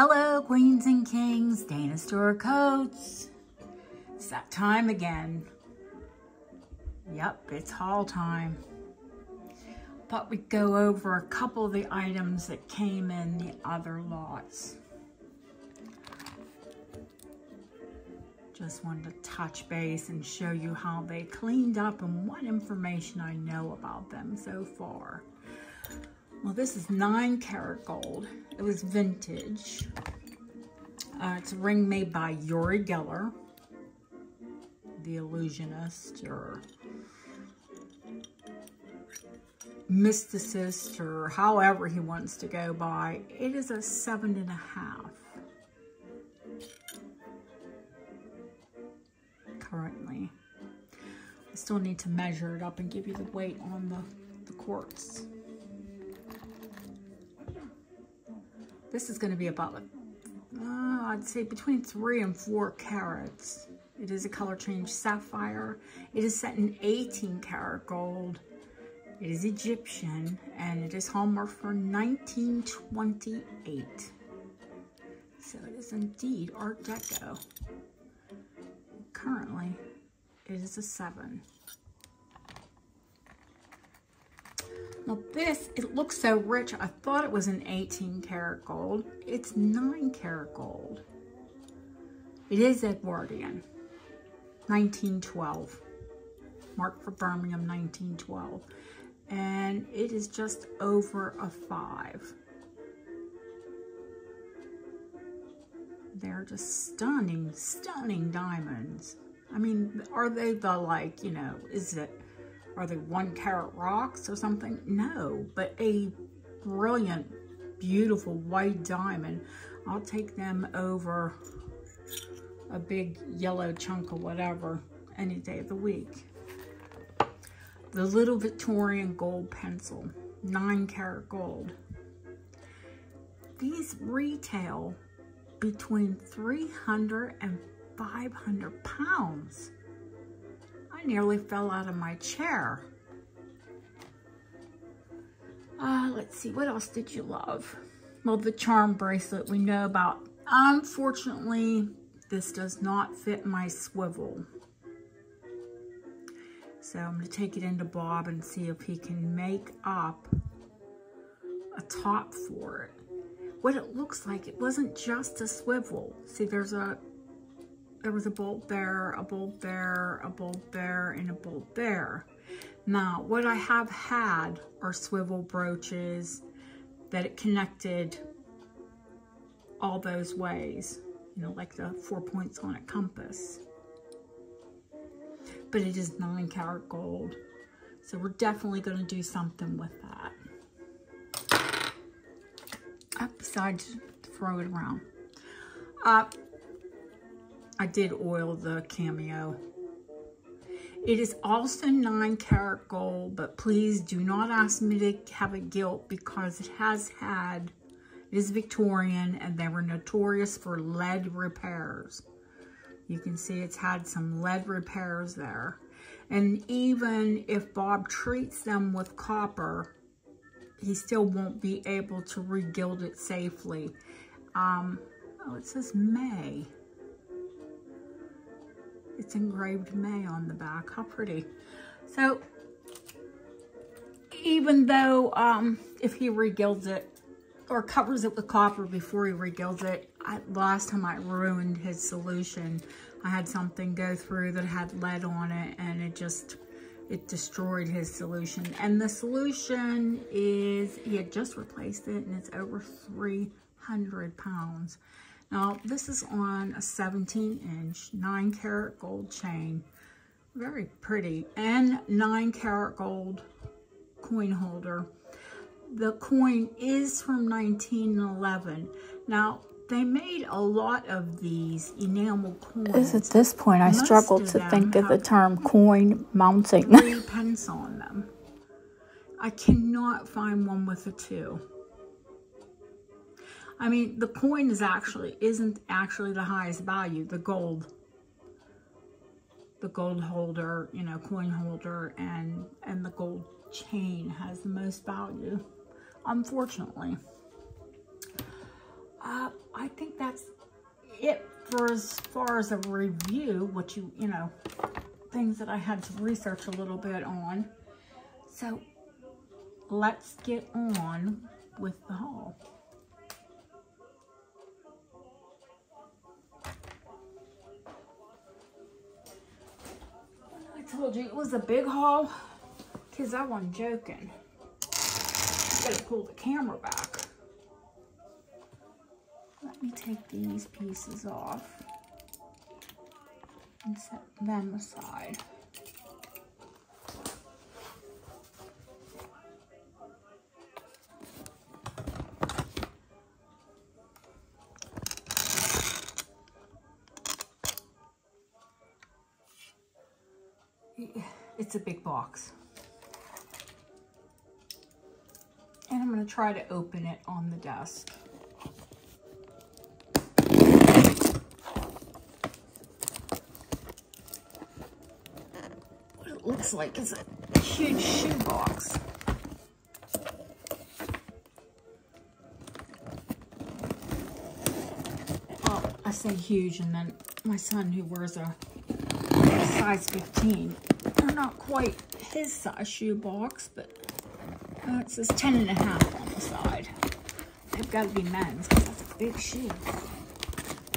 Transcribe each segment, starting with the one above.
Hello, queens and kings, Dana Stewart Coates. It's that time again. Yep, it's haul time. Thought we'd go over a couple of the items that came in the other lots. Just wanted to touch base and show you how they cleaned up and what information I know about them so far. Well, this is nine karat gold. It was vintage. Uh, it's a ring made by Uri Geller, the illusionist or mysticist or however he wants to go by. It is a seven and a half. Currently. I still need to measure it up and give you the weight on the, the quartz. This is going to be about, uh, I'd say between three and four carats. It is a color change sapphire. It is set in 18 karat gold. It is Egyptian and it is hallmark for 1928. So it is indeed Art Deco. Currently, it is a seven. This, it looks so rich. I thought it was an 18 karat gold. It's 9 karat gold. It is Edwardian, 1912. Marked for Birmingham, 1912. And it is just over a 5. They're just stunning, stunning diamonds. I mean, are they the like, you know, is it are they one carat rocks or something? No, but a brilliant, beautiful white diamond. I'll take them over a big yellow chunk of whatever any day of the week. The little Victorian gold pencil, nine karat gold. These retail between 300 and 500 pounds. I nearly fell out of my chair. Uh, let's see, what else did you love? Well, the charm bracelet we know about. Unfortunately, this does not fit my swivel. So I'm going to take it into Bob and see if he can make up a top for it. What it looks like, it wasn't just a swivel. See, there's a there was a bolt there, a bolt there, a bolt there, and a bolt there. Now, what I have had are swivel brooches that it connected all those ways, you know, like the four points on a compass. But it is nine karat gold. So we're definitely going to do something with that. Up, besides throw it around. Uh, I did oil the cameo. It is also 9 karat gold, but please do not ask me to have a gilt because it has had, it is Victorian and they were notorious for lead repairs. You can see it's had some lead repairs there. And even if Bob treats them with copper, he still won't be able to regild it safely. Um, oh, it says May. It's engraved May on the back. How pretty. So, even though um, if he regilds it or covers it with copper before he regilds it, I, last time I ruined his solution, I had something go through that had lead on it and it just, it destroyed his solution. And the solution is, he had just replaced it and it's over 300 pounds. Now, this is on a 17 inch, 9 karat gold chain. Very pretty. And 9 karat gold coin holder. The coin is from 1911. Now, they made a lot of these enamel coins. At this point, I struggle to think of the term coin mounting. three pence on them. I cannot find one with a two. I mean, the coin is actually, isn't actually the highest value, the gold. The gold holder, you know, coin holder and, and the gold chain has the most value, unfortunately. Uh, I think that's it for as far as a review, what you, you know, things that I had to research a little bit on. So let's get on with the haul. Told you it was a big haul because I wasn't joking. I Gotta pull the camera back. Let me take these pieces off and set them aside. Try to open it on the desk. What it looks like is a huge shoe box. Well, I say huge and then my son who wears a size 15. They're not quite his size shoe box, but uh, it says 10 and a half side. They've got to be men's because that's a big shoe.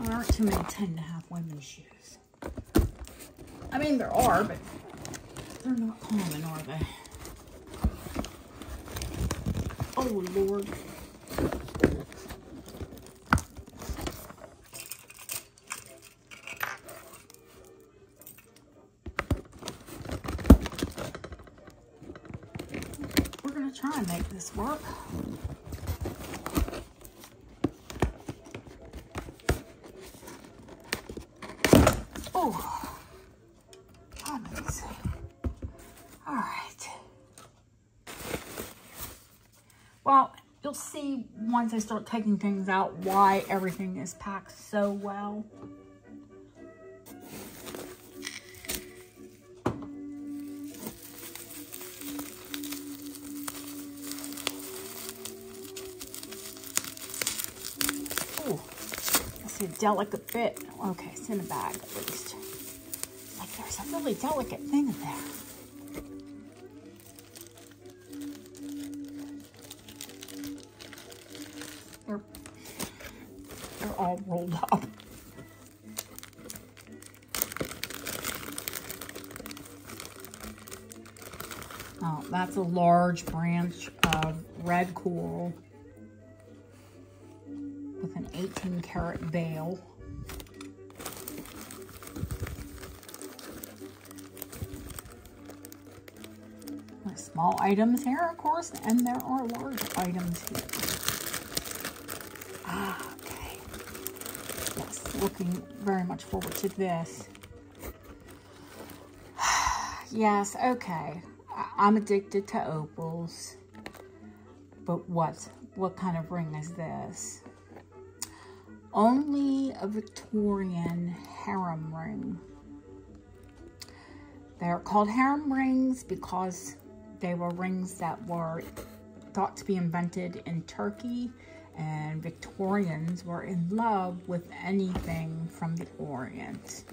There aren't too many 10 and a half women's shoes. I mean, there are, but they're not common, are they? Oh, Lord. We're going to try and make this work. Once I start taking things out why everything is packed so well. Ooh, that's a delicate bit. Okay, it's in a bag at least. Like there's a really delicate thing in there. All rolled up. Oh, that's a large branch of red coral. with an 18 karat bail. Small items here, of course, and there are large items here. Looking very much forward to this. yes, okay. I'm addicted to opals. But what? What kind of ring is this? only a Victorian harem ring. They're called harem rings because they were rings that were thought to be invented in Turkey and Victorians were in love with anything from the Orient.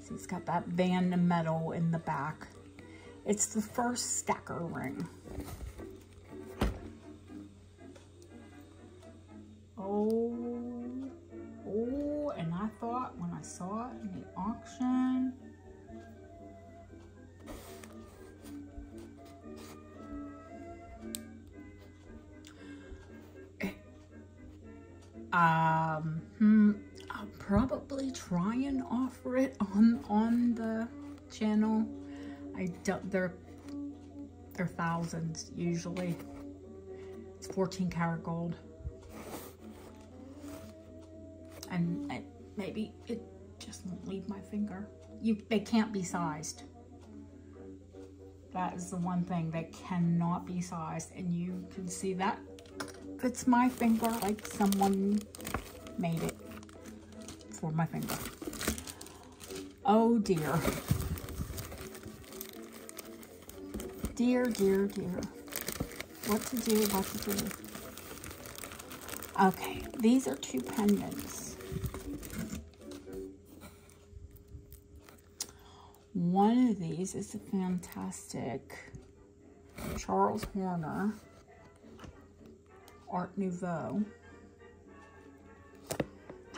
See, it's got that band of metal in the back. It's the first stacker ring. Oh, oh, and I thought when I saw it in the auction, um, hmm, I'll probably try and offer it on on the channel. I don't. They're they're thousands usually. It's 14 karat gold and it, maybe it just won't leave my finger. You, They can't be sized. That is the one thing that cannot be sized, and you can see that fits my finger like someone made it for my finger. Oh dear. Dear, dear, dear. What to do, what to do. Okay, these are two pendants. One of these is a fantastic Charles Horner Art Nouveau.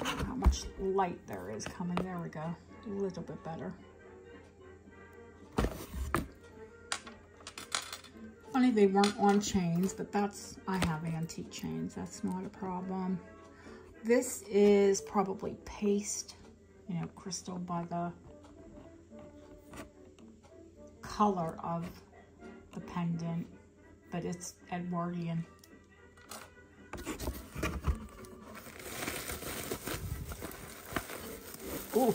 How much light there is coming. There we go. A little bit better. Funny they weren't on chains, but that's, I have antique chains. That's not a problem. This is probably paste, you know, crystal by the color of the pendant, but it's Edwardian. Ooh,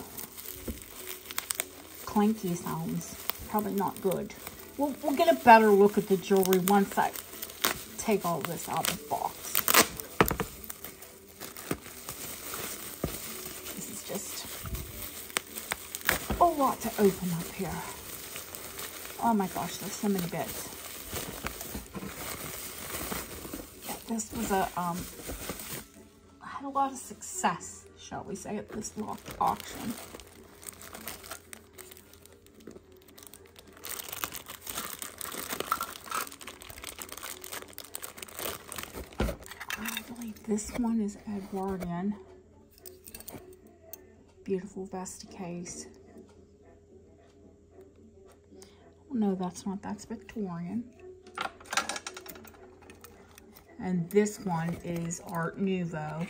clanky sounds. Probably not good. We'll, we'll get a better look at the jewelry once I take all this out of the box. This is just a lot to open up here. Oh my gosh, there's so many bits. This was a, um, I had a lot of success, shall we say, at this auction. I believe this one is Edwardian. Beautiful Vesta case. Oh, no, that's not. That's Victorian. And this one is Art Nouveau.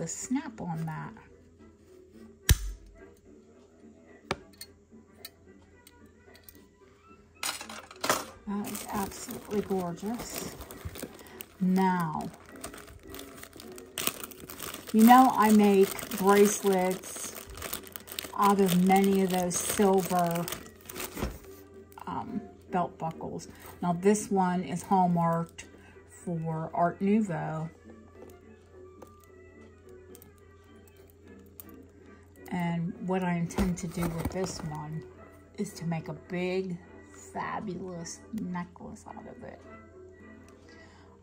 The snap on that. That is absolutely gorgeous. Now, you know I make bracelets out of many of those silver um, belt buckles. Now this one is hallmarked for Art Nouveau. And what I intend to do with this one is to make a big fabulous necklace out of it.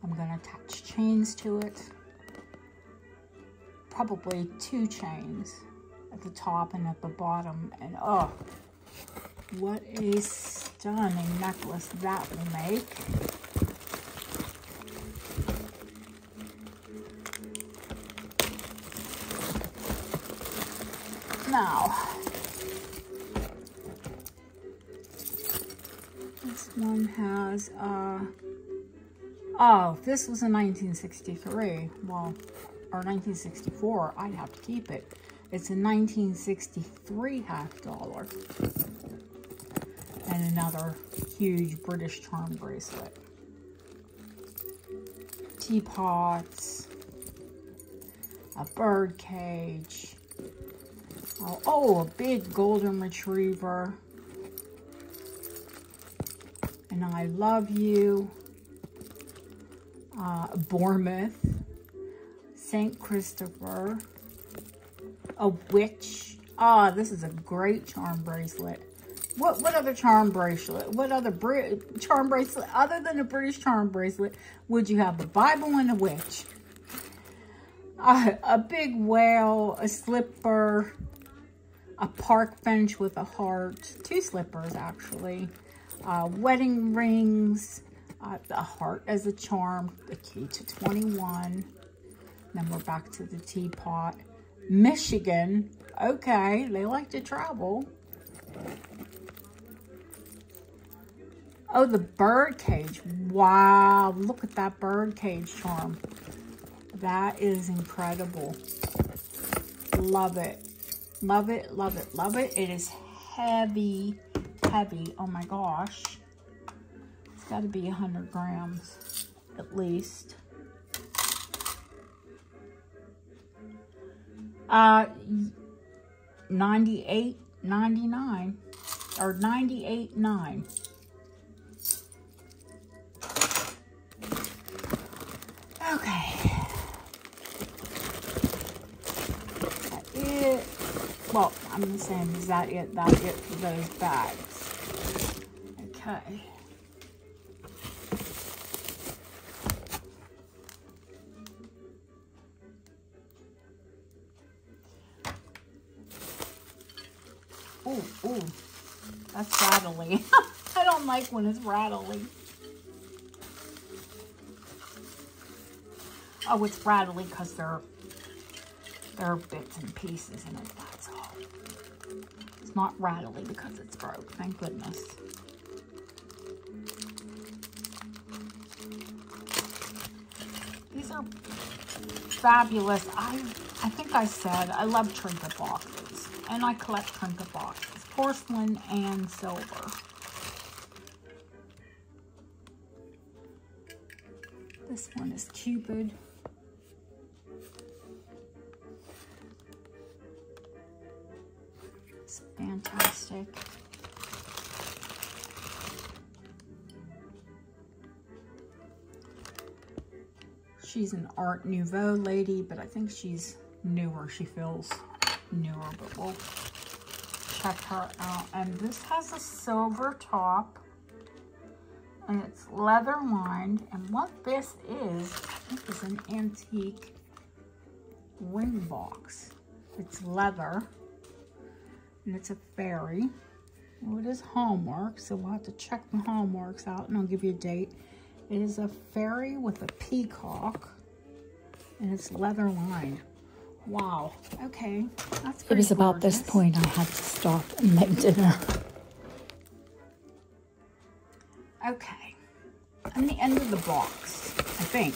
I'm going to attach chains to it. Probably two chains at the top and at the bottom. And oh, what a stunning necklace that will make. Now, This one has, uh, oh, this was a 1963. Well, or 1964, I'd have to keep it. It's a 1963 half dollar. And another huge British charm bracelet. Teapots. A bird cage. Oh, oh, a big golden retriever and I love you. Uh, Bournemouth, St. Christopher, a witch. Ah, this is a great charm bracelet. What what other charm bracelet? What other Brit charm bracelet other than a British charm bracelet would you have? The Bible and a witch. Uh, a big whale, a slipper, a park bench with a heart, two slippers actually, uh, wedding rings, uh, the heart as a charm, the key to 21. Then we're back to the teapot. Michigan, okay, they like to travel. Oh, the bird cage. Wow, look at that bird cage charm. That is incredible. Love it. Love it, love it, love it. It is heavy heavy. Oh my gosh. It's got to be 100 grams at least. Uh, 98, 99 or 98, 9. I'm the same is that it? that it for those bags. Okay. Ooh, ooh, that's rattling. I don't like when it's rattling. Oh, it's rattling because there, there are bits and pieces in it. It's not rattly because it's broke, thank goodness. These are fabulous. I, I think I said I love trinket boxes, and I collect trinket boxes, porcelain and silver. This one is Cupid. Art Nouveau lady, but I think she's newer. She feels newer, but we'll check her out. And this has a silver top, and it's leather lined. And what this is, I think is an antique wing box. It's leather and it's a fairy. Well, it is Hallmark, so we'll have to check the Hallmarks out, and I'll give you a date. It is a fairy with a peacock, and it's leather lined. Wow. Okay, that's It was about this point I had to stop and make dinner. Okay. And the end of the box, I think.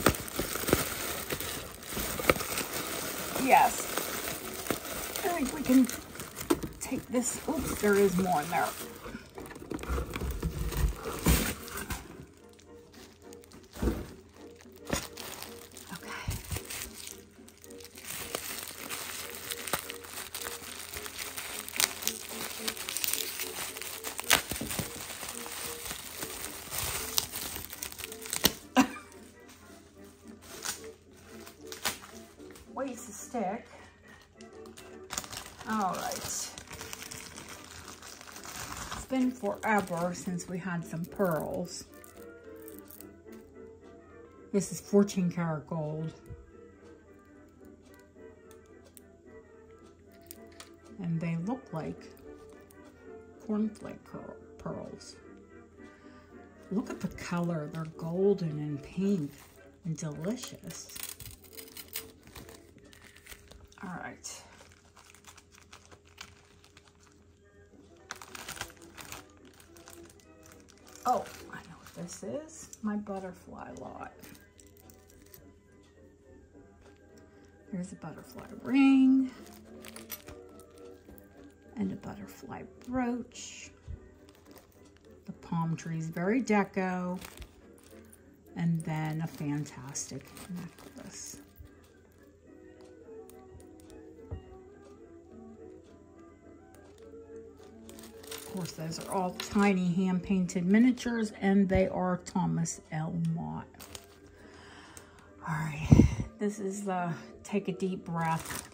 Yes. I think we can take this. Oops, there is more in there. Forever since we had some pearls. This is 14 karat gold. And they look like cornflake pearls. Look at the color. They're golden and pink and delicious. All right. Oh, I know what this is. My butterfly lot. There's a butterfly ring and a butterfly brooch. The palm tree is very deco. And then a fantastic necklace. Course, those are all tiny hand-painted miniatures, and they are Thomas L. Mott. All right, this is the take a deep breath.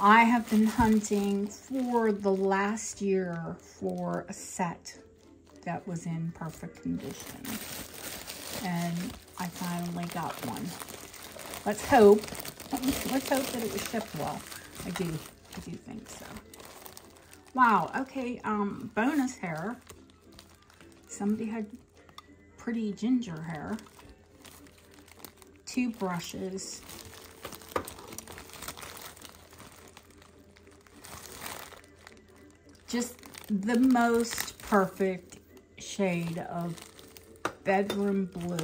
I have been hunting for the last year for a set that was in perfect condition. And I finally got one. Let's hope. Let's hope that it was shipped well. I do, I do think so. Wow, okay, um, bonus hair. Somebody had pretty ginger hair. Two brushes. Just the most perfect shade of bedroom blue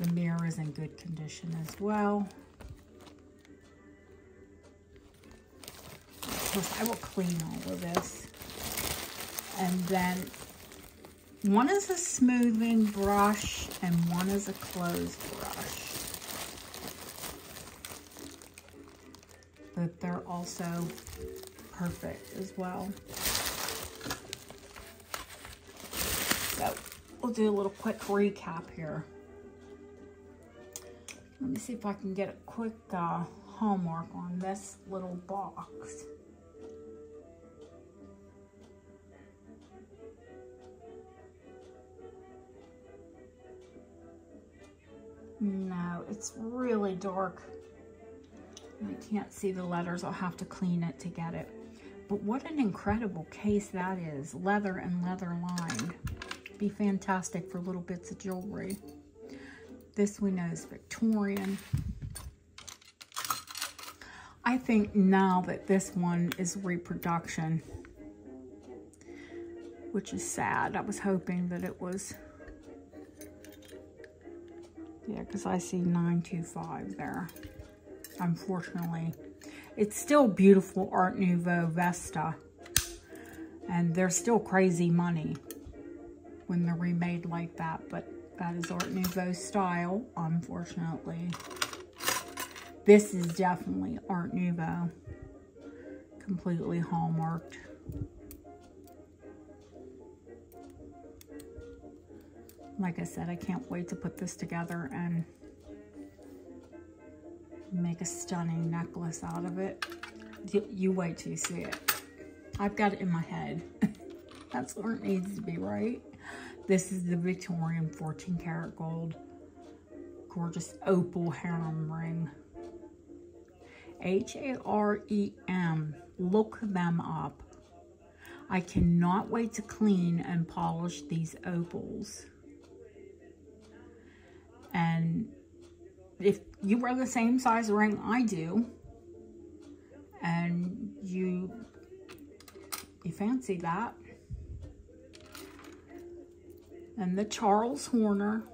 The mirror is in good condition as well. Of course, I will clean all of this. And then one is a smoothing brush and one is a closed brush. But they're also perfect as well. So we'll do a little quick recap here. Let me see if I can get a quick uh, hallmark on this little box. No, it's really dark. I can't see the letters. I'll have to clean it to get it. But what an incredible case that is. Leather and leather lined. Be fantastic for little bits of jewelry. This we know is Victorian. I think now that this one is reproduction, which is sad. I was hoping that it was, yeah, because I see 925 there, unfortunately. It's still beautiful Art Nouveau Vesta, and they're still crazy money when they're remade like that, but that is Art Nouveau style, unfortunately. This is definitely Art Nouveau, completely hallmarked. like I said, I can't wait to put this together and make a stunning necklace out of it. You wait till you see it. I've got it in my head. That's where it needs to be, right? This is the Victorian 14 karat gold. Gorgeous opal harem ring. H-A-R-E-M. Look them up. I cannot wait to clean and polish these opals. And if you wear the same size ring I do, and you, you fancy that, and the Charles Horner,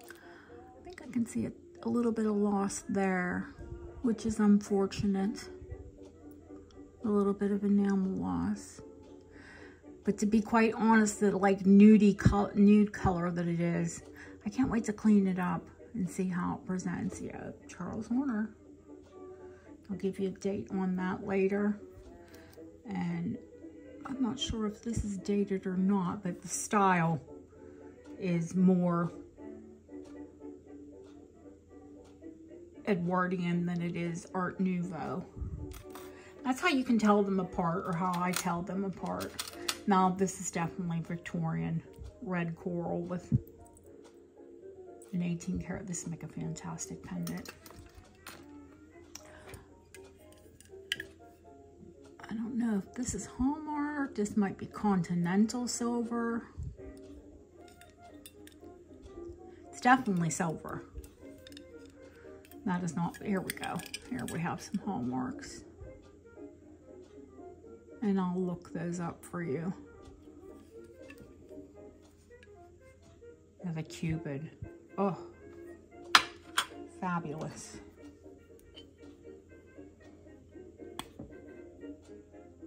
I think I can see a, a little bit of loss there, which is unfortunate. A little bit of enamel loss. But to be quite honest, the like nudie col nude color that it is, I can't wait to clean it up and see how it presents. Yeah, Charles Horner. I'll give you a date on that later. And I'm not sure if this is dated or not, but the style is more Edwardian than it is Art Nouveau. That's how you can tell them apart or how I tell them apart. Now, this is definitely Victorian red coral with an 18 karat. This would make a fantastic pendant. I don't know if this is Hallmark. This might be Continental silver. It's definitely silver. That is not, here we go. Here we have some hallmarks and I'll look those up for you. the Cupid. Oh, fabulous.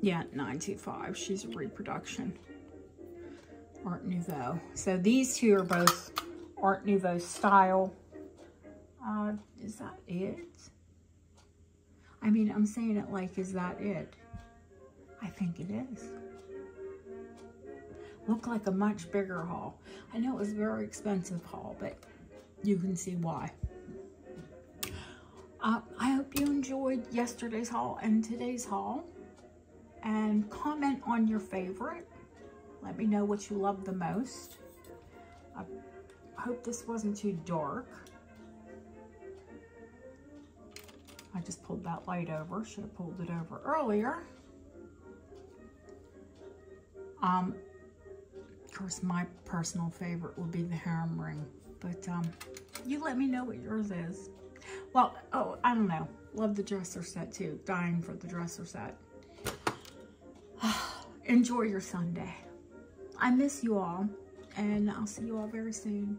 Yeah, 925. She's a reproduction. Art Nouveau. So these two are both Art Nouveau style. Uh, is that it? I mean, I'm saying it like, is that it? I think it is. Looked like a much bigger haul. I know it was a very expensive haul, but you can see why. Uh, I hope you enjoyed yesterday's haul and today's haul. And comment on your favorite. Let me know what you love the most. I hope this wasn't too dark. I just pulled that light over. Should have pulled it over earlier. Um, of course, my personal favorite would be the harem ring, but um, you let me know what yours is. Well, oh, I don't know. Love the dresser set too. Dying for the dresser set. Enjoy your Sunday. I miss you all, and I'll see you all very soon.